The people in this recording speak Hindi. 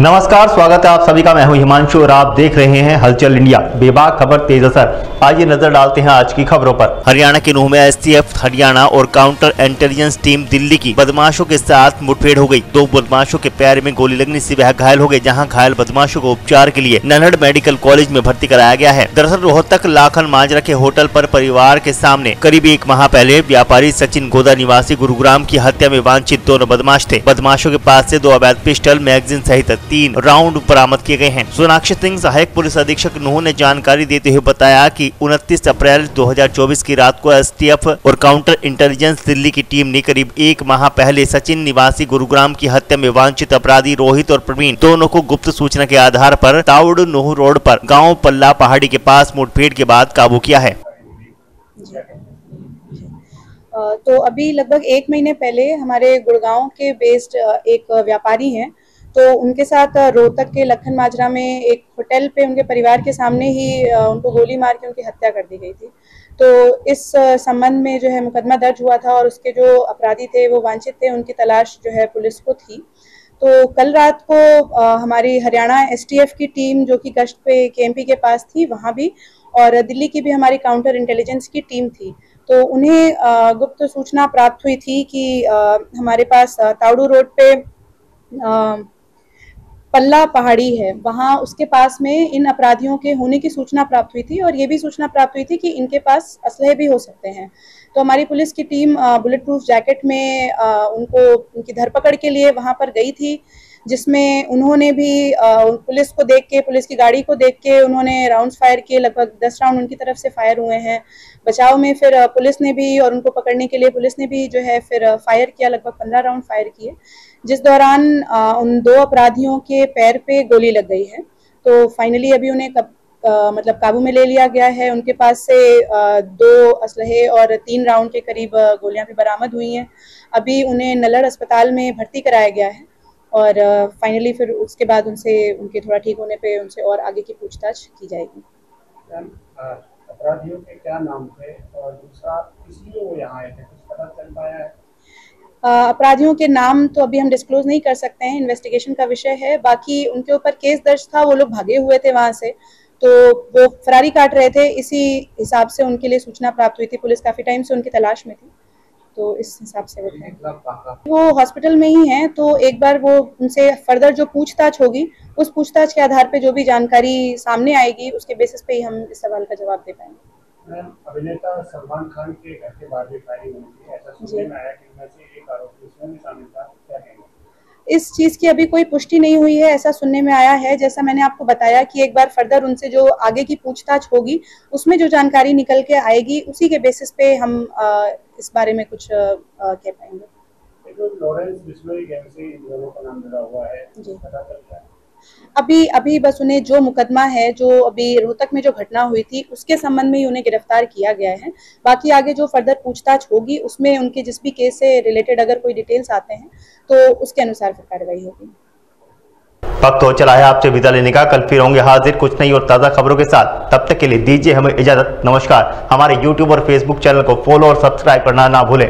नमस्कार, स्वागत है आप सभी का। मैं हूँ हिमांशु और आप देख रहे हैं हलचल इंडिया। बेबाक खबर तेज असर। आइए नज़र डालते हैं आज की खबरों पर। हरियाणा के नूह में एसटीएफ, हरियाणा और काउंटर इंटेलिजेंस टीम दिल्ली की बदमाशों के साथ मुठभेड़ हो गई। दो बदमाशों के पैर में गोली लगने से वह घायल हो गए, जहाँ घायल बदमाशों को उपचार के लिए ननहड़ मेडिकल कॉलेज में भर्ती कराया गया है। दरअसल रोहतक लाखन माजरा के होटल पर परिवार के सामने करीब एक माह पहले व्यापारी सचिन गोदा निवासी गुरुग्राम की हत्या में वांछित दोनों बदमाश थे। बदमाशों के पास ऐसी दो अवैध पिस्टल, मैगजीन सहित तीन राउंड बरामद किए गए हैं। सोनाक्षी सिंह, सहायक पुलिस अधीक्षक नूह ने जानकारी देते हुए बताया कि 29 अप्रैल 2024 की रात को एसटीएफ और काउंटर इंटेलिजेंस दिल्ली की टीम ने करीब एक माह पहले सचिन निवासी गुरुग्राम की हत्या में वांछित अपराधी, रोहित और प्रवीण दोनों को गुप्त सूचना के आधार पर ताउड नूह रोड पर गाँव पल्ला पहाड़ी के पास मुठभेड़ के बाद काबू किया है। तो अभी लगभग एक महीने पहले हमारे गुड़गांव के बेस्ड एक व्यापारी हैं तो उनके साथ रोहतक के लखन माजरा में एक होटल पे उनके परिवार के सामने ही उनको गोली मार के उनकी हत्या कर दी गई थी। तो इस संबंध में जो है मुकदमा दर्ज हुआ था और उसके जो अपराधी थे, वो वांछित थे, उनकी तलाश जो है पुलिस को थी। तो कल रात को हमारी हरियाणा एसटीएफ की टीम जो कि गश्त पे केएमपी के पास थी, वहाँ भी और दिल्ली की भी हमारी काउंटर इंटेलिजेंस की टीम थी। तो उन्हें गुप्त सूचना प्राप्त हुई थी कि हमारे पास ताउडू रोड पे पल्ला पहाड़ी है। वहाँ उसके पास में इन अपराधियों के होने की सूचना प्राप्त हुई थी और ये भी सूचना प्राप्त हुई थी कि इनके पास असलहे भी हो सकते हैं। तो हमारी पुलिस की टीम बुलेट प्रूफ जैकेट में उनको उनकी धरपकड़ के लिए वहाँ पर गई थी। जिसमें उन्होंने भी पुलिस को देख के पुलिस की गाड़ी को देख के उन्होंने राउंड्स फायर किए लगभग दस राउंड उनकी तरफ़ से फायर हुए हैं। बचाव में फिर पुलिस ने भी और उनको पकड़ने के लिए पुलिस ने भी जो है फिर फायर किया लगभग पंद्रह राउंड फायर किए। जिस दौरान उन दो अपराधियों के पैर पे गोली लग गई है। तो फाइनली अभी उन्हें कब मतलब काबू में ले लिया गया है। उनके पास से आ, दो असलहे और तीन राउंड के करीब गोलियाँ भी बरामद हुई हैं। अभी उन्हें नलड़ अस्पताल में भर्ती कराया गया है। और फाइनली फिर उसके बाद उनसे उनके थोड़ा ठीक होने पे उनसे और आगे की पूछताछ की जाएगी। अपराधियों के क्या नाम थे? और दूसरा वो यहाँ आए थे? कुछ पता चल पाया है? अपराधियों के नाम तो अभी हम डिस्क्लोज नहीं कर सकते हैं इन्वेस्टिगेशन का विषय है। बाकी उनके ऊपर केस दर्ज था वो लोग भागे हुए थे वहाँ से। तो वो फरारी काट रहे थे इसी हिसाब से उनके लिए सूचना प्राप्त हुई थी। पुलिस काफ़ी टाइम से उनकी तलाश में थी। तो इस हिसाब से वो थे वो हॉस्पिटल में ही है तो एक बार वो उनसे फर्दर जो पूछताछ होगी उस पूछताछ के आधार पे जो भी जानकारी सामने आएगी उसके बेसिस पे ही हम इस सवाल का जवाब दे पाएँगे। अभिनेता सलमान खान के घर के बाहर भी फायरिंग हुई थी। ऐसा सुनने में आया कि उनमें से एक आरोपी उसमें भी शामिल था। इस चीज़ की अभी कोई पुष्टि नहीं हुई है ऐसा सुनने में आया है। जैसा मैंने आपको बताया कि एक बार फर्दर उनसे जो आगे की पूछताछ होगी उसमें जो जानकारी निकल के आएगी उसी के बेसिस पे हम आ, इस बारे में कुछ कह पाएँगे। जी। अभी अभी बस उन्हें जो मुकदमा है, जो अभी रोहतक में जो घटना हुई थी, उसके संबंध में उन्हें गिरफ़्तार किया गया है। बाकी आगे जो फर्दर पूछताछ होगी, उसमें उनके जिस भी केस से रिलेटेड अगर कोई डिटेल्स आते हैं तो उसके अनुसार फिर कार्रवाई होगी। वक्त हो चला है आपसे विदा लेने का। कल फिर होंगे हाजिर कुछ नई और ताज़ा खबरों के साथ। तब तक के लिए दीजिए हमें इजाज़त। नमस्कार। हमारे यूट्यूब और फेसबुक चैनल को फॉलो और सब्सक्राइब करना ना भूलें।